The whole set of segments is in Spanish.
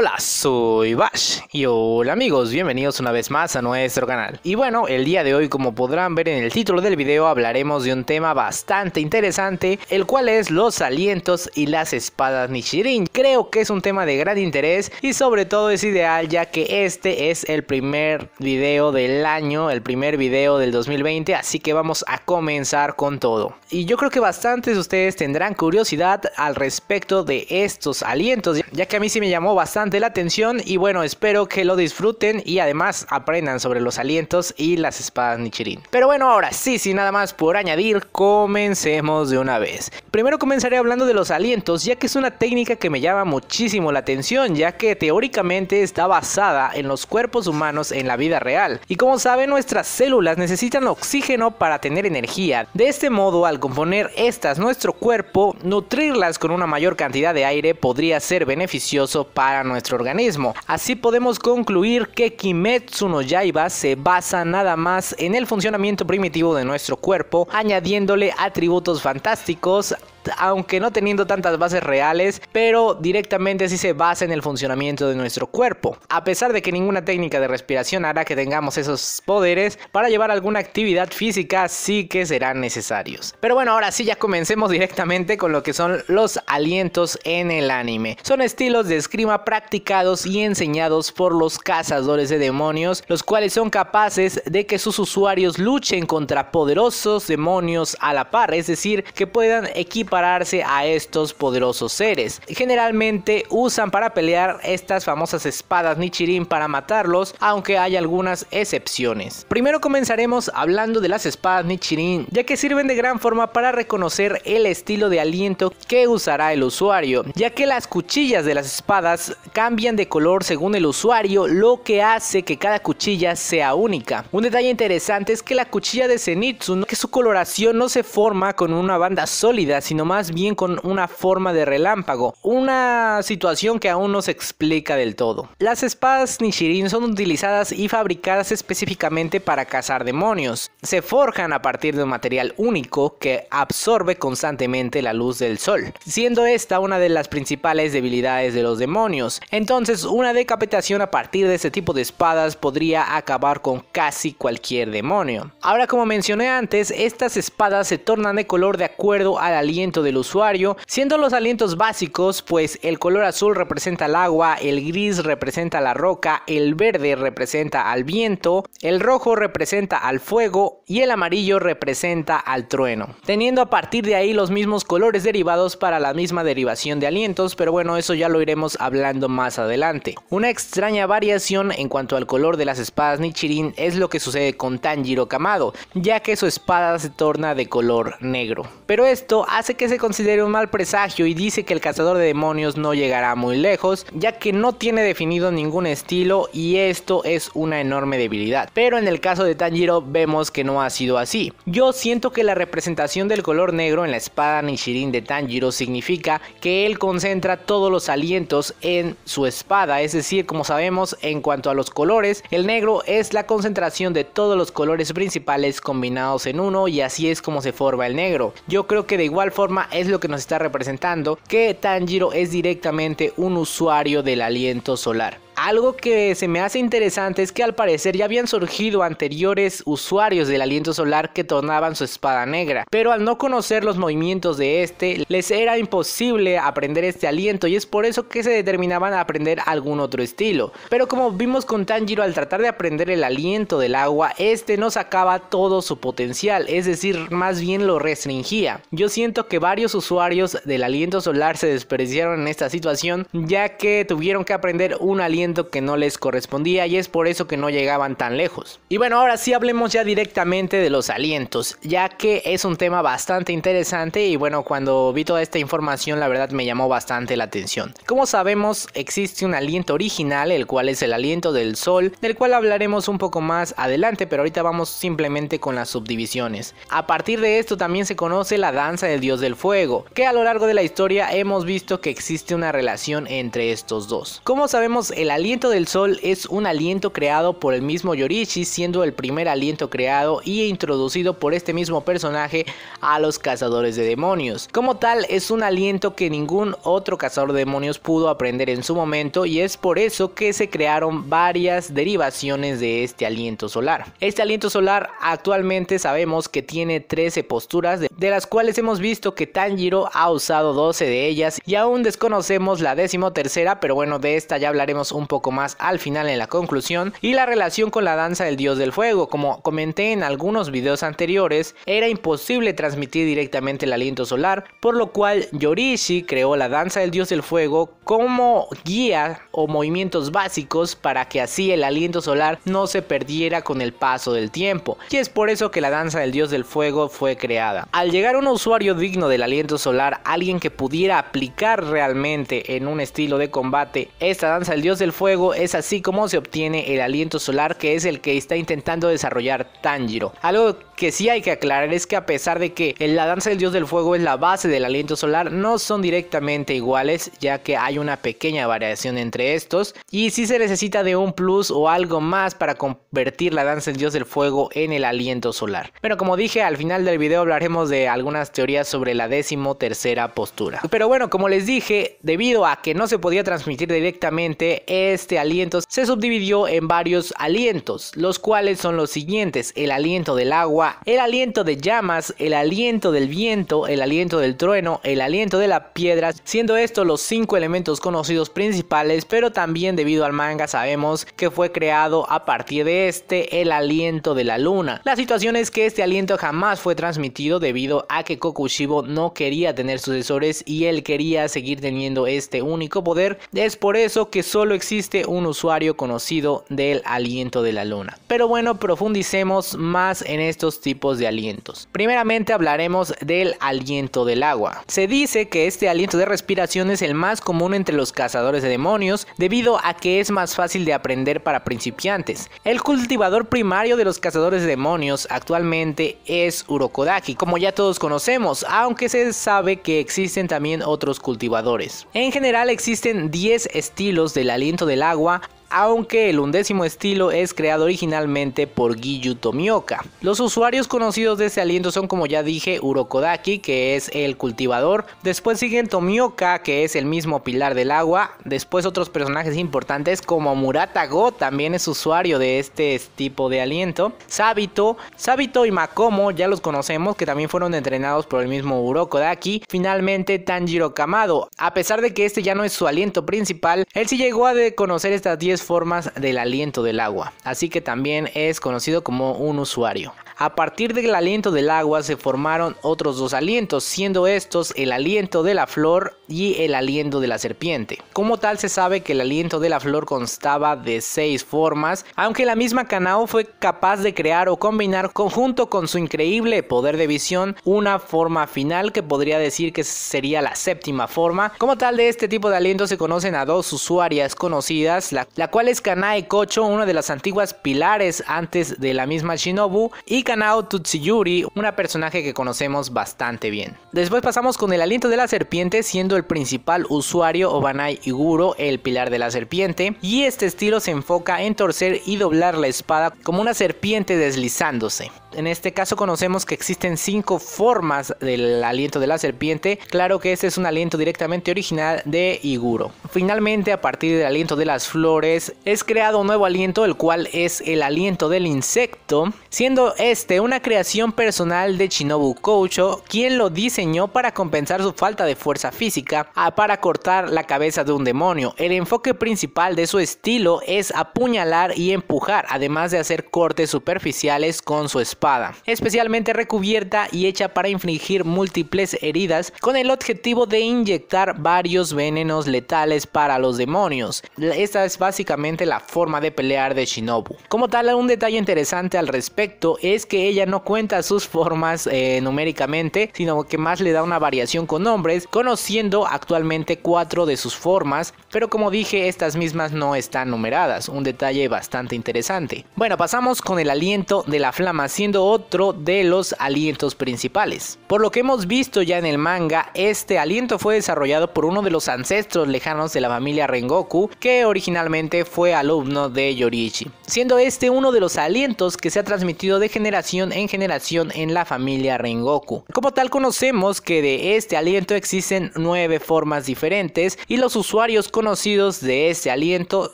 Hola, soy Bash y hola amigos, bienvenidos una vez más a nuestro canal. Y bueno, el día de hoy como podrán ver en el título del video hablaremos de un tema bastante interesante, el cual es los alientos y las espadas Nichirin. Creo que es un tema de gran interés y sobre todo es ideal ya que este es el primer video del año, el primer video del 2020, así que vamos a comenzar con todo. Y yo creo que bastantes de ustedes tendrán curiosidad al respecto de estos alientos, ya que a mí sí me llamó bastante la atención y bueno, espero que lo disfruten y además aprendan sobre los alientos y las espadas Nichirin. Pero bueno, ahora sí, sin nada más por añadir, comencemos de una vez. Primero comenzaré hablando de los alientos, ya que es una técnica que me llama muchísimo la atención, ya que teóricamente está basada en los cuerpos humanos en la vida real. Y como saben, nuestras células necesitan oxígeno para tener energía. De este modo, al componer estas nuestro cuerpo, nutrirlas con una mayor cantidad de aire podría ser beneficioso para nuestro organismo. Así podemos concluir que Kimetsu no Yaiba se basa nada más en el funcionamiento primitivo de nuestro cuerpo, añadiéndole atributos fantásticos aunque no teniendo tantas bases reales, pero directamente sí se basa en el funcionamiento de nuestro cuerpo. A pesar de que ninguna técnica de respiración hará que tengamos esos poderes, para llevar alguna actividad física sí que serán necesarios. Pero bueno, ahora sí ya comencemos directamente con lo que son los alientos en el anime. Son estilos de esgrima practicados y enseñados por los cazadores de demonios, los cuales son capaces de que sus usuarios luchen contra poderosos demonios a la par, es decir, que puedan equipar a estos poderosos seres. Generalmente usan para pelear estas famosas espadas Nichirin para matarlos, aunque hay algunas excepciones. Primero comenzaremos hablando de las espadas Nichirin, ya que sirven de gran forma para reconocer el estilo de aliento que usará el usuario, ya que las cuchillas de las espadas cambian de color según el usuario, lo que hace que cada cuchilla sea única. Un detalle interesante es que la cuchilla de Zenitsu, que su coloración no se forma con una banda sólida, sino más bien con una forma de relámpago, una situación que aún no se explica del todo. Las espadas Nishirin son utilizadas y fabricadas específicamente para cazar demonios. Se forjan a partir de un material único que absorbe constantemente la luz del sol, siendo esta una de las principales debilidades de los demonios. Entonces, una decapitación a partir de este tipo de espadas podría acabar con casi cualquier demonio. Ahora, como mencioné antes, estas espadas se tornan de color de acuerdo al aliento del usuario, siendo los alientos básicos, pues el color azul representa el agua, el gris representa la roca, el verde representa al viento, el rojo representa al fuego y el amarillo representa al trueno, teniendo a partir de ahí los mismos colores derivados para la misma derivación de alientos, pero bueno, eso ya lo iremos hablando más adelante. Una extraña variación en cuanto al color de las espadas Nichirin es lo que sucede con Tanjiro Kamado, ya que su espada se torna de color negro. Pero esto hace que se considere un mal presagio y dice que el cazador de demonios no llegará muy lejos, ya que no tiene definido ningún estilo y esto es una enorme debilidad. Pero en el caso de Tanjiro vemos que no ha sido así. Yo siento que la representación del color negro en la espada Nishirin de Tanjiro significa que él concentra todos los alientos en su espada, es decir, como sabemos en cuanto a los colores, el negro es la concentración de todos los colores principales combinados en uno y así es como se forma el negro. Yo creo que de igual forma es lo que nos está representando que Tanjiro es directamente un usuario del aliento solar. Algo que se me hace interesante es que al parecer ya habían surgido anteriores usuarios del aliento solar que tornaban su espada negra, pero al no conocer los movimientos de este, les era imposible aprender este aliento y es por eso que se determinaban a aprender algún otro estilo. Pero como vimos con Tanjiro al tratar de aprender el aliento del agua, este no sacaba todo su potencial, es decir, más bien lo restringía. Yo siento que varios usuarios del aliento solar se desperdiciaron en esta situación, ya que tuvieron que aprender un aliento que no les correspondía y es por eso que no llegaban tan lejos. Y bueno, ahora sí hablemos ya directamente de los alientos, ya que es un tema bastante interesante y bueno, cuando vi toda esta información la verdad me llamó bastante la atención. Como sabemos, existe un aliento original, el cual es el aliento del sol, del cual hablaremos un poco más adelante, pero ahorita vamos simplemente con las subdivisiones. A partir de esto también se conoce la danza del dios del fuego, que a lo largo de la historia hemos visto que existe una relación entre estos dos. Como sabemos, el aliento del sol es un aliento creado por el mismo Yorishi, siendo el primer aliento creado y introducido por este mismo personaje a los cazadores de demonios. Como tal, es un aliento que ningún otro cazador de demonios pudo aprender en su momento y es por eso que se crearon varias derivaciones de este aliento solar. Este aliento solar actualmente sabemos que tiene 13 posturas, de, las cuales hemos visto que Tanjiro ha usado 12 de ellas y aún desconocemos la décimo tercera, pero bueno, de esta ya hablaremos un poco más al final en la conclusión. Y la relación con la danza del dios del fuego, como comenté en algunos videos anteriores, era imposible transmitir directamente el aliento solar, por lo cual Yorishi creó la danza del dios del fuego como guía o movimientos básicos para que así el aliento solar no se perdiera con el paso del tiempo. Y es por eso que la danza del dios del fuego fue creada. Al llegar un usuario digno del aliento solar, alguien que pudiera aplicar realmente en un estilo de combate esta danza del dios del fuego, es así como se obtiene el aliento solar que es el que está intentando desarrollar Tanjiro. Algo que sí hay que aclarar es que a pesar de que la danza del dios del fuego es la base del aliento solar, no son directamente iguales, ya que hay una pequeña variación entre estos, y si se necesita de un plus o algo más para convertir la danza del dios del fuego en el aliento solar. Pero como dije, al final del video hablaremos de algunas teorías sobre la décimo tercera postura. Pero bueno, como les dije, debido a que no se podía transmitir directamente, este aliento se subdividió en varios alientos, los cuales son los siguientes, el aliento del agua, el aliento de llamas, el aliento del viento, el aliento del trueno, el aliento de la piedra, siendo estos los cinco elementos conocidos principales, pero también debido al manga sabemos que fue creado a partir de este el aliento de la luna. La situación es que este aliento jamás fue transmitido debido a que Kokushibo no quería tener sucesores y él quería seguir teniendo este único poder. Es por eso que solo existe un usuario conocido del aliento de la luna. Pero bueno, profundicemos más en estos tipos de alientos. Primeramente hablaremos del aliento del agua. Se dice que este aliento de respiración es el más común entre los cazadores de demonios debido a que es más fácil de aprender para principiantes. El cultivador primario de los cazadores de demonios actualmente es Urokodaki, como ya todos conocemos, aunque se sabe que existen también otros cultivadores. En general existen 10 estilos del aliento del agua, aunque el undécimo estilo es creado originalmente por Giyu Tomioka. Los usuarios conocidos de este aliento son como ya dije Urokodaki que es el cultivador, después siguen Tomioka que es el mismo pilar del agua, después otros personajes importantes como Murata Go también es usuario de este tipo de aliento, Sabito, Sabito y Makomo ya los conocemos que también fueron entrenados por el mismo Urokodaki, finalmente Tanjiro Kamado, a pesar de que este ya no es su aliento principal, él sí llegó a conocer estas 10 formas del aliento del agua, así que también es conocido como un usuario. A partir del aliento del agua se formaron otros dos alientos, siendo estos el aliento de la flor y el aliento de la serpiente. Como tal se sabe que el aliento de la flor constaba de seis formas, aunque la misma Kanao fue capaz de crear o combinar conjunto con su increíble poder de visión una forma final que podría decir que sería la séptima forma. Como tal de este tipo de aliento se conocen a dos usuarias conocidas, la, la cual es Kanae Kocho, una de las antiguas pilares antes de la misma Shinobu, y Kanao Tutsuyuri, una personaje que conocemos bastante bien. Después pasamos con el aliento de la serpiente, siendo el principal usuario Obanai Iguro, el pilar de la serpiente, y este estilo se enfoca en torcer y doblar la espada como una serpiente deslizándose. En este caso conocemos que existen cinco formas del aliento de la serpiente. Claro que este es un aliento directamente original de Iguro. Finalmente, a partir del aliento de las flores, es creado un nuevo aliento, el cual es el aliento del insecto, siendo este una creación personal de Shinobu Koucho, quien lo diseñó para compensar su falta de fuerza física para cortar la cabeza de un demonio. El enfoque principal de su estilo es apuñalar y empujar, además de hacer cortes superficiales con su espada especialmente recubierta y hecha para infligir múltiples heridas con el objetivo de inyectar varios venenos letales para los demonios. Esta es básicamente la forma de pelear de Shinobu. Como tal, un detalle interesante al respecto es que ella no cuenta sus formas eh, numéricamente, sino que más le da una variación con nombres, conociendo actualmente cuatro de sus formas, pero como dije estas mismas no están numeradas, un detalle bastante interesante. Bueno, pasamos con el aliento de la flama, siendo otro de los alientos principales. Por lo que hemos visto ya en el manga, este aliento fue desarrollado por uno de los ancestros lejanos de la familia Rengoku, que originalmente fue alumno de Yoriichi, siendo este uno de los alientos que se ha transmitido de generación en generación en la familia Rengoku. Como tal conocemos que de este aliento existen nueve formas diferentes y los usuarios conocidos de este aliento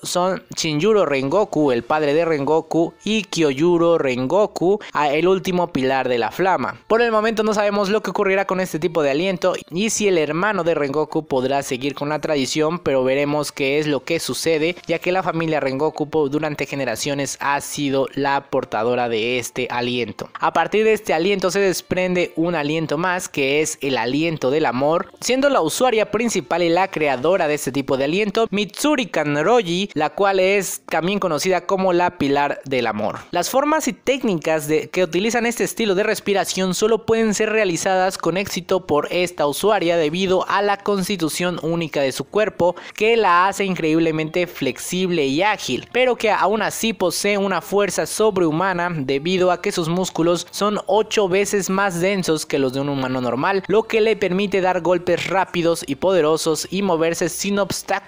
son Shinjuro Rengoku, el padre de Rengoku, y Kyojuro Rengoku, el último pilar de la flama. Por el momento no sabemos lo que ocurrirá con este tipo de aliento y si el hermano de Rengoku podrá seguir con la tradición, pero veremos qué es lo que sucede, ya que la familia Rengoku durante generaciones ha sido la portadora de este aliento. A partir de este aliento se desprende un aliento más que es el aliento del amor, siendo la usuaria principal y la creadora de este tipo de aliento Mitsuri Kanroji, la cual es también conocida como la pilar del amor. Las formas y técnicas de, que utilizan este estilo de respiración solo pueden ser realizadas con éxito por esta usuaria debido a la constitución única de su cuerpo que la hace increíblemente flexible y ágil, pero que aún así posee una fuerza sobrehumana debido a que sus músculos son 8 veces más densos que los de un humano normal, lo que le permite dar golpes rápidos y poderosos y moverse sin obstáculos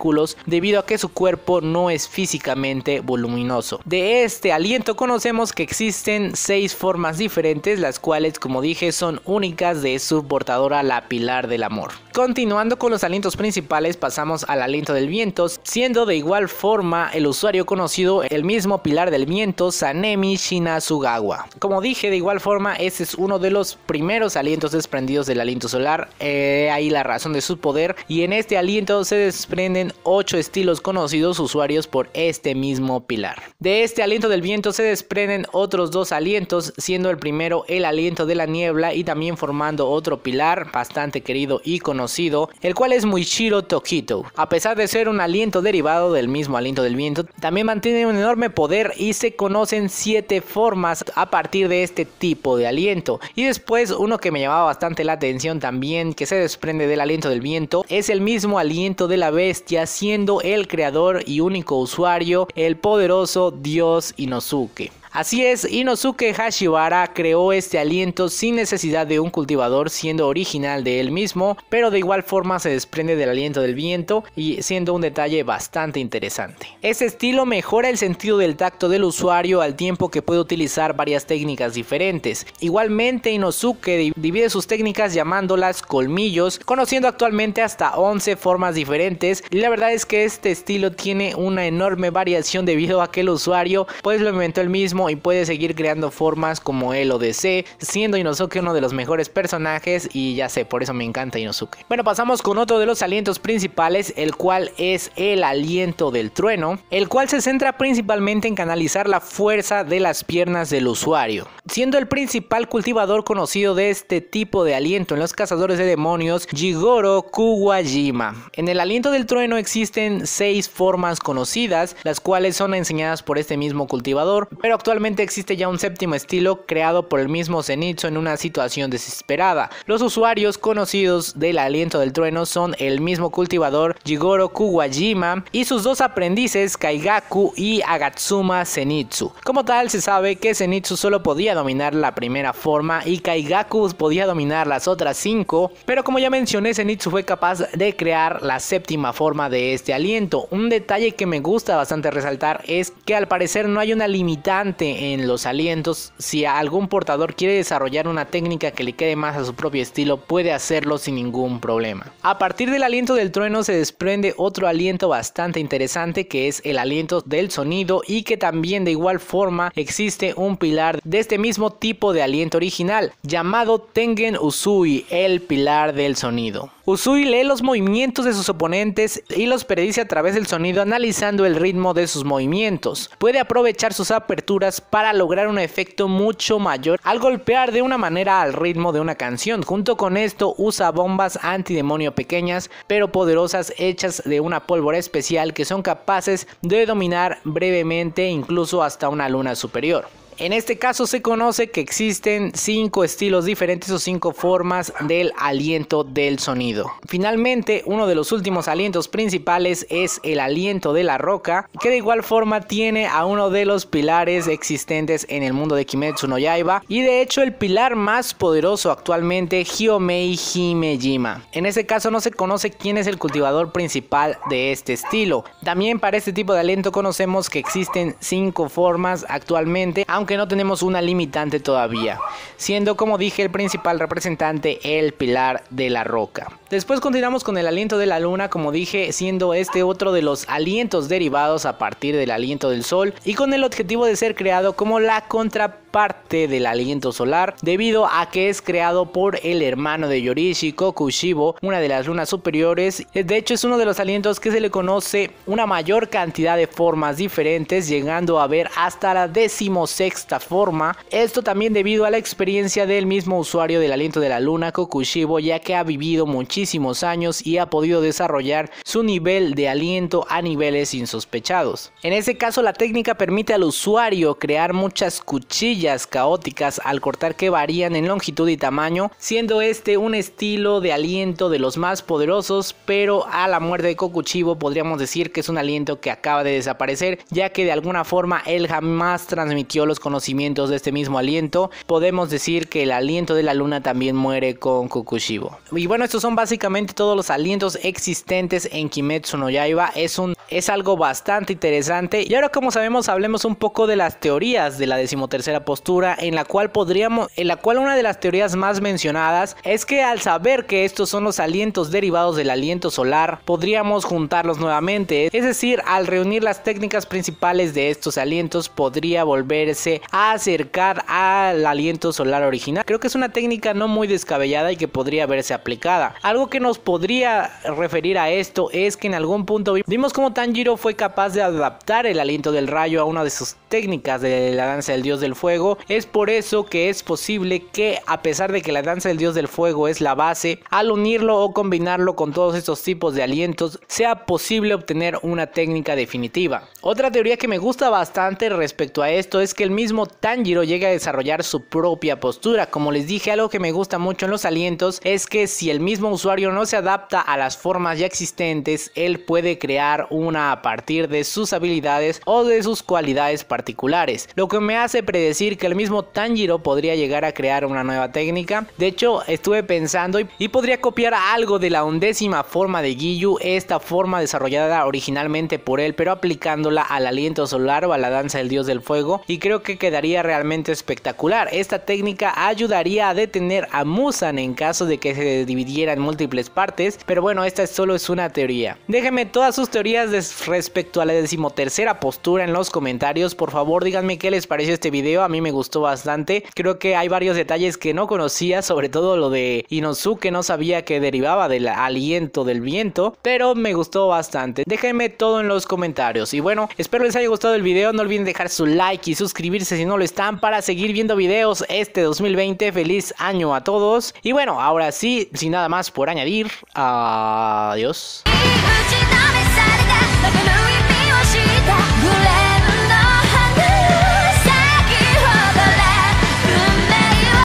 debido a que su cuerpo no es físicamente voluminoso. De este aliento conocemos que existen 6 formas diferentes, las cuales como dije son únicas de su portadora la pilar del amor. Continuando con los alientos principales pasamos al aliento del viento, siendo de igual forma el usuario conocido el mismo pilar del viento Sanemi Shinasugawa. Como dije de igual forma este es uno de los primeros alientos desprendidos del aliento solar, eh, ahí la razón de su poder y en este aliento se desprenden 8 estilos conocidos usuarios por este mismo pilar. De este aliento del viento se desprenden otros dos alientos siendo el primero el aliento de la niebla y también formando otro pilar bastante querido y conocido, el cual es Muichiro Tokito. A pesar de ser un aliento derivado del mismo aliento del viento, también mantiene un enorme poder y se conocen 7 formas a partir de este tipo de aliento. Y después uno que me llamaba bastante la atención también que se desprende del aliento del viento es el mismo aliento de la bestia siendo el creador y único usuario el poderoso dios Inosuke. Así es, Inosuke Hashibara creó este aliento sin necesidad de un cultivador siendo original de él mismo, pero de igual forma se desprende del aliento del viento y siendo un detalle bastante interesante. Este estilo mejora el sentido del tacto del usuario al tiempo que puede utilizar varias técnicas diferentes. Igualmente Inosuke divide sus técnicas llamándolas colmillos, conociendo actualmente hasta 11 formas diferentes y la verdad es que este estilo tiene una enorme variación debido a que el usuario pues lo inventó el mismo y puede seguir creando formas como él o DC, siendo Inosuke uno de los mejores personajes y ya sé, por eso me encanta Inosuke. Bueno, pasamos con otro de los alientos principales, el cual es el aliento del trueno, el cual se centra principalmente en canalizar la fuerza de las piernas del usuario, siendo el principal cultivador conocido de este tipo de aliento en los cazadores de demonios Jigoro Kuwajima. En el aliento del trueno existen seis formas conocidas, las cuales son enseñadas por este mismo cultivador, pero actualmente existe ya un séptimo estilo creado por el mismo Zenitsu en una situación desesperada. Los usuarios conocidos del aliento del trueno son el mismo cultivador Jigoro Kuwajima y sus dos aprendices Kaigaku y Agatsuma Zenitsu. Como tal se sabe que Zenitsu solo podía dominar la primera forma y Kaigaku podía dominar las otras cinco, pero como ya mencioné Zenitsu fue capaz de crear la séptima forma de este aliento. Un detalle que me gusta bastante resaltar es que al parecer no hay una limitante en los alientos, si algún portador quiere desarrollar una técnica que le quede más a su propio estilo, puede hacerlo sin ningún problema. A partir del aliento del trueno se desprende otro aliento bastante interesante que es el aliento del sonido y que también de igual forma existe un pilar de este mismo tipo de aliento original llamado Tengen Usui, el pilar del sonido. Usui lee los movimientos de sus oponentes y los predice a través del sonido analizando el ritmo de sus movimientos. Puede aprovechar sus aperturas para lograr un efecto mucho mayor al golpear de una manera al ritmo de una canción. Junto con esto usa bombas antidemonio pequeñas pero poderosas hechas de una pólvora especial que son capaces de dominar brevemente incluso hasta una luna superior. En este caso se conoce que existen cinco estilos diferentes o cinco formas del aliento del sonido. Finalmente, uno de los últimos alientos principales es el aliento de la roca, que de igual forma tiene a uno de los pilares existentes en el mundo de Kimetsu no Yaiba y de hecho el pilar más poderoso actualmente Hyomei Himejima. En ese caso no se conoce quién es el cultivador principal de este estilo. También para este tipo de aliento conocemos que existen cinco formas actualmente, aunque no tenemos una limitante todavía, siendo como dije el principal representante el pilar de la roca. Después continuamos con el aliento de la luna, como dije, siendo este otro de los alientos derivados a partir del aliento del sol y con el objetivo de ser creado como la contraparte del aliento solar, debido a que es creado por el hermano de Yorishi, Kokushibo, una de las lunas superiores. De hecho, es uno de los alientos que se le conoce una mayor cantidad de formas diferentes, llegando a ver hasta la decimosexta forma. Esto también debido a la experiencia del mismo usuario del aliento de la luna, Kokushibo, ya que ha vivido muchísimos años y ha podido desarrollar su nivel de aliento a niveles insospechados. En ese caso, la técnica permite al usuario crear muchas cuchillas caóticas al cortar que varían en longitud y tamaño, siendo este un estilo de aliento de los más poderosos, pero a la muerte de Kokushibo podríamos decir que es un aliento que acaba de desaparecer, ya que de alguna forma él jamás transmitió los conocimientos de este mismo aliento. Podemos decir que el aliento de la luna también muere con Kokushibo. Y bueno, estos son básicamente todos los alientos existentes en Kimetsu no Yaiba. Es un es algo bastante interesante. Y ahora como sabemos hablemos un poco de las teorías de la decimotercera postura en la cual podríamos, en la cual una de las teorías más mencionadas es que al saber que estos son los alientos derivados del aliento solar, podríamos juntarlos nuevamente. Es decir, al reunir las técnicas principales de estos alientos podría volverse a acercar al aliento solar original. Creo que es una técnica no muy descabellada y que podría verse aplicada. Algo que nos podría referir a esto es que en algún punto vimos como Tanjiro fue capaz de adaptar el aliento del rayo a una de sus técnicas de la danza del dios del fuego. Es por eso que es posible que a pesar de que la danza del dios del fuego es la base, al unirlo o combinarlo con todos estos tipos de alientos, sea posible obtener una técnica definitiva. Otra teoría que me gusta bastante respecto a esto es que el mismo Tanjiro llega a desarrollar su propia postura. Como les dije, algo que me gusta mucho en los alientos es que si el mismo usuario no se adapta a las formas ya existentes, él puede crear un una a partir de sus habilidades o de sus cualidades particulares, lo que me hace predecir que el mismo Tanjiro podría llegar a crear una nueva técnica. De hecho, estuve pensando y, podría copiar algo de la undécima forma de Giyu, esta forma desarrollada originalmente por él, pero aplicándola al aliento solar o a la danza del dios del fuego, y creo que quedaría realmente espectacular. Esta técnica ayudaría a detener a Musan en caso de que se dividiera en múltiples partes, pero bueno, esta solo es una teoría. Déjenme todas sus teorías respecto a la decimotercera postura en los comentarios. Por favor, díganme qué les pareció este video. A mí me gustó bastante. Creo que hay varios detalles que no conocía, sobre todo lo de Inosuke. No sabía que derivaba del aliento del viento, pero me gustó bastante. Déjenme todo en los comentarios. Y bueno, espero les haya gustado el video. No olviden dejar su like y suscribirse si no lo están para seguir viendo videos este 2020. Feliz año a todos. Y bueno, ahora sí, sin nada más por por añadir. Adiós.